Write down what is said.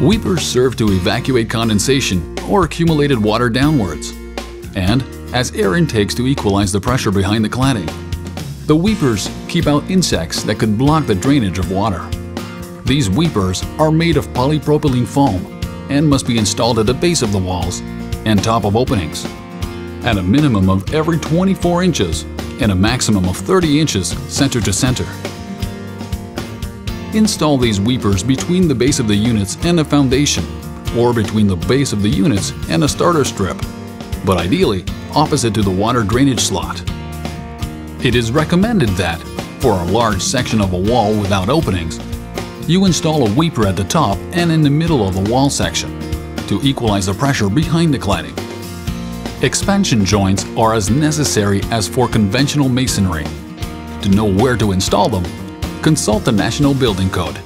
Weepers serve to evacuate condensation or accumulated water downwards, and as air intakes to equalize the pressure behind the cladding. The weepers keep out insects that could block the drainage of water. These weepers are made of polypropylene foam and must be installed at the base of the walls and top of openings, at a minimum of every 24 inches and a maximum of 30 inches center to center. Install these weepers between the base of the units and the foundation, or between the base of the units and a starter strip, but ideally opposite to the water drainage slot. It is recommended that, for a large section of a wall without openings, you install a weeper at the top and in the middle of the wall section to equalize the pressure behind the cladding. Expansion joints are as necessary as for conventional masonry. To know where to install them, consult the National Building Code.